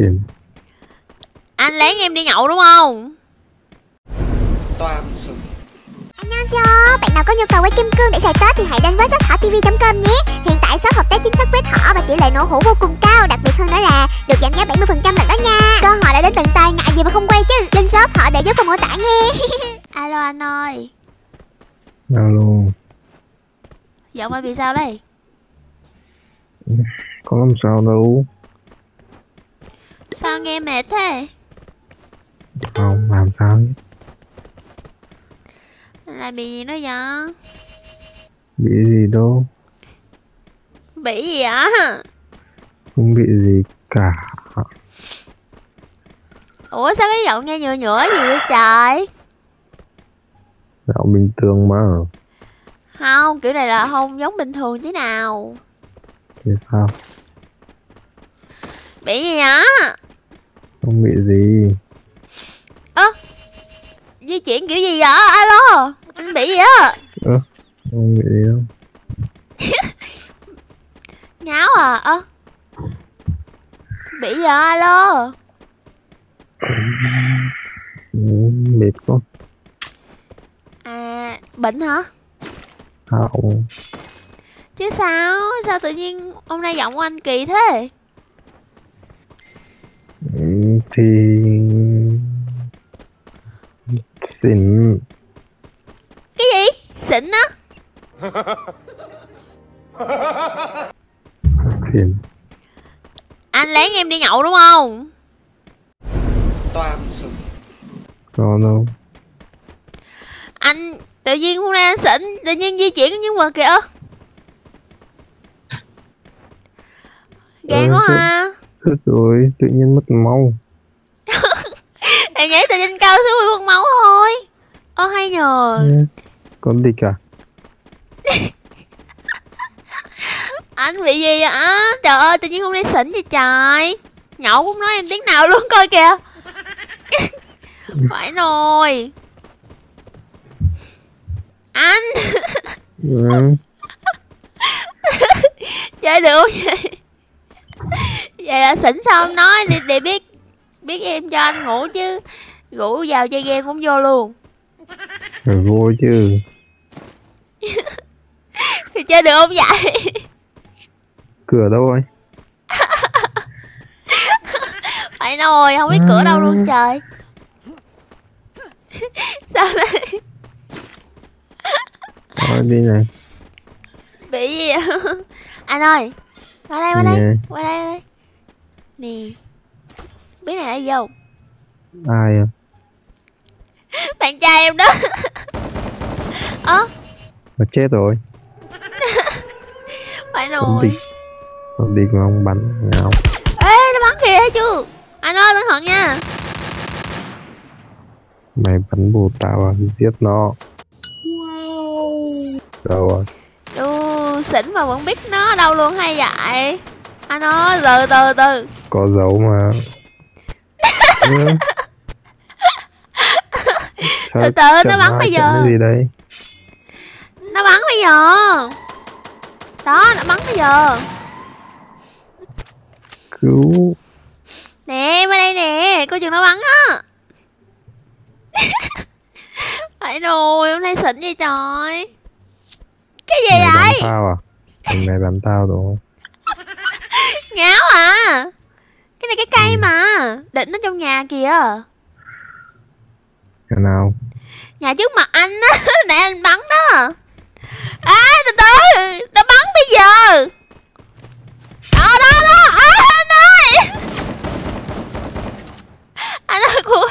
Phiền Anh lén em đi nhậu đúng không? toàn sủng Annyeonghaseyo, bạn nào có nhu cầu quay kim cương để xài Tết thì hãy đến với shop thỏ.tv.com nhé. Hiện tại shop hợp tác chính thức với Thỏ và tỷ lệ nổ hũ vô cùng cao, đặc biệt hơn nữa là được giảm giá 70% lần đó nha. Cơ hội đã đến tận tay, ngại gì mà không quay chứ. Lên shop Thỏ để dưới phần mô tả nghe. Alo anh ơi Alo Giọng anh bị sao đây? Có làm sao đâu Sao nghe mệt thế? Không làm sao hết Lại bị gì nữa vậy? Bị gì đâu Bị gì ạ? Không bị gì cả Ủa sao cái giọng nghe nhựa nhựa gì vậy trời? Dạo bình thường mà Không, kiểu này là không giống bình thường thế nào Thì sao Bị gì hả? Không bị gì Di chuyển kiểu gì vậy? Alo Anh bị gì á? Ơ Không bị gì đâu Ngáo à? Ơ Bị gì? Alo Mệt quá À, bệnh hả? Không Chứ sao? Sao tự nhiên hôm nay giọng của anh kỳ thế? Ừ, Thì Xỉn Cái gì? Xịn á? Xỉn Anh lén em đi nhậu đúng không? toàn sủng. Có đâu. Anh tự nhiên hôm nay anh xịn Tự nhiên di chuyển những vật kìa. Gan Ờ, quá ha. Rồi Tự nhiên mất máu Em nhảy từ trên cao xuống bị mất máu thôi. Ơ hay nhờ. Ừ. Có địch à Anh bị gì vậy? Trời ơi tự nhiên hôm nay xỉn vậy trời. Nhậu cũng nói em tiếng nào luôn coi kìa. Phải rồi. Anh. Ừ. chơi được không vậy? Vậy là xỉn sao không nói? Để, để biết Biết em cho anh ngủ chứ. Ngủ vào chơi game cũng vô luôn. Phải vô chứ. Thì chơi được không vậy? Cửa đâu rồi Phải rồi không biết cửa đâu luôn trời. Sao đây Thôi đi này Bị gì vậy Anh ơi Qua đây qua đây Nè. Qua đây qua đây. Nè Biết này là gì không Ai à? Bạn trai em đó. Ơ? Nó chết rồi. Phải rồi. Không địch mà không bắn Ngáo Ê nó bắn kìa chưa? Anh ơi cẩn thận nha. Mày bắn bù tao à? Giết nó. Đâu rồi? Đù xỉn mà vẫn biết nó ở đâu luôn hay vậy? Anh ơi từ từ từ. Có dấu mà ừ. Sao Từ từ, nó bắn bây giờ. gì đây? Nó bắn bây giờ. Đó nó bắn bây giờ. Cứu. Nè ở đây nè Coi chừng nó bắn á. Phải rồi hôm nay xỉn vậy trời. Cái gì Mày vậy? tao à? Thằng này bắn tao đúng Ngáo à này cái cây mà. Định nó trong nhà kìa. Cái nào? Nhà trước mặt anh á. Nãy anh bắn đó. À từ từ. Nó bắn bây giờ. Đó đó đó. À, Anh ơi. Anh ơi cô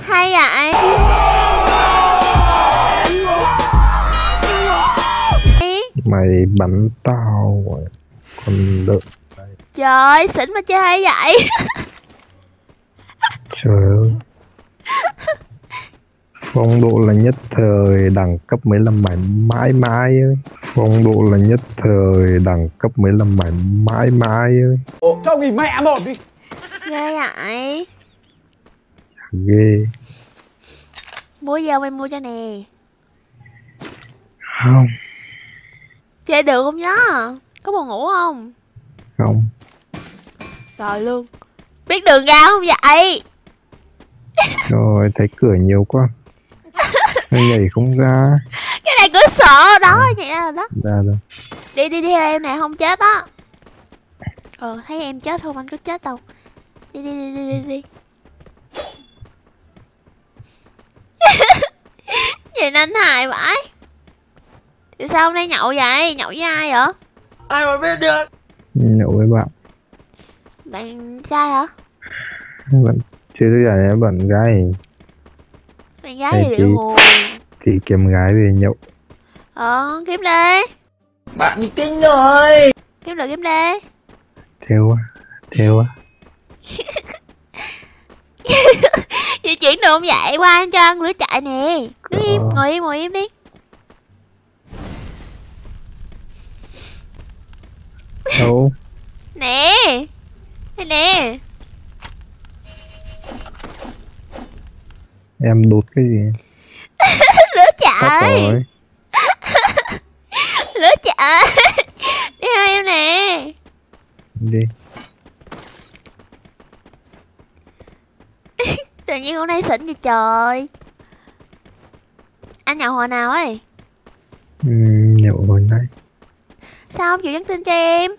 Hay vậy. Mày bắn tao rồi. Còn đợi. Trời xỉn mà chơi hay vậy? Trời ơi. Phong độ là nhất thời đẳng cấp mới là mãi mãi mãi ơi. Phong độ là nhất thời đẳng cấp mới là mãi mãi mãi ơi. Cho nghỉ mẹ một đi. Ghê vậy. Ghê. Mua dâu em mua cho nè? Không. Chơi được không nhá Có buồn ngủ không? Không. Rồi luôn. Biết đường ra không vậy? Rồi thấy cửa nhiều quá. Nhảy không ra. Cái này cửa sổ đó Vậy ra rồi đó. Ra rồi. Đi đi đi theo em này không chết á. Ờ thấy em chết không? Anh có chết đâu. Đi đi đi đi đi, đi. Vậy nên hài vãi. Thì sao hôm nay nhậu vậy? Nhậu với ai vậy nhậu với bạn. Bạn trai hả? Bạn chưa thấy giải bạn gái Bạn gái thì chị. thì kiếm gái về nhậu. Ờ kiếm đi. Bạn đi kinh rồi. Kiếm được kiếm đi. Theo á theo á Di chuyển được không? Vậy Qua anh cho ăn lửa chạy nè. Đứng im Có. ngồi im ngồi im đi đâu? Nè. Nè. Em đột cái gì? Lửa chạy Lửa chạy Đi theo em nè. Đi. Tự nhiên hôm nay xỉn vậy trời. Anh nhậu hồi nào ấy? Nay Sao không chịu nhắn tin cho em?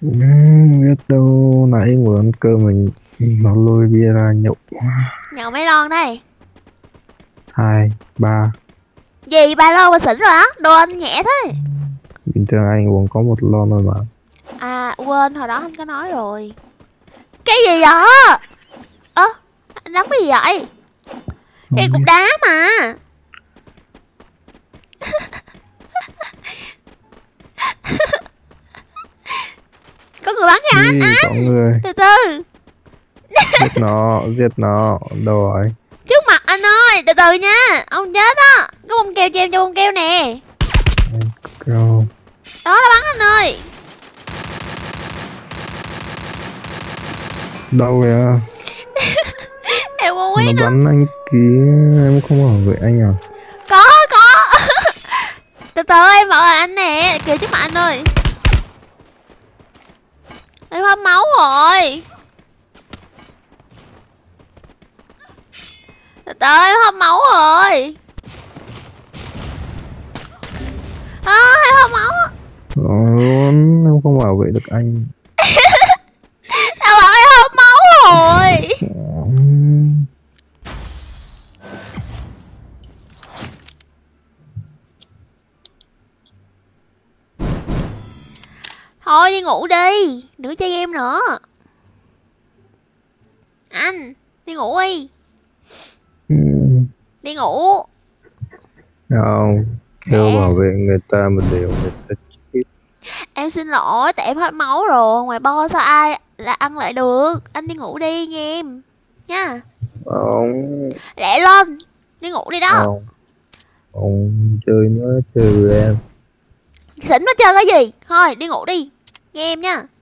Biết đâu nãy vừa ăn cơm mình nó lôi bia ra nhậu Nhậu mấy lon đây? Hai ba. Gì ba lon mà xỉn rồi á Đồ anh nhẹ thế. Bình thường anh uống có một lon thôi mà. À quên hồi đó anh có nói rồi. Cái gì vậy? Ơ anh đóng cái gì vậy? Cái cục đá mà Có người bắn kìa anh người. Từ từ. Giết nó giết nó. Đâu rồi? Trước mặt anh ơi Từ từ nha. Ông chết á. Có bông keo cho em cho bông keo nè? Đó nó bắn anh ơi. Đâu vậy Em không nó biết nữa. bắn anh kia em không bảo vệ anh à? Có có. Từ từ em bảo anh nè. Kìa trước mặt anh ơi Em hết máu rồi. Từ từ em hết máu rồi. À em hết máu. Luôn em không bảo vệ được anh Em bảo em hết máu rồi Ừm, Thôi đi ngủ đi. Đừng chơi game nữa. Anh Đi ngủ đi. Đi ngủ. Không kêu bảo vệ người ta một điều người ta chết. Em xin lỗi tại em hết máu rồi. Ngoài bo sao ai là ăn lại được? Anh đi ngủ đi nghe em Nha. Không. Lẹ lên. Đi ngủ đi đó. Không. Không chơi nữa chơi em Xỉn nó chơi cái gì? Thôi đi ngủ đi. Nghe em nha.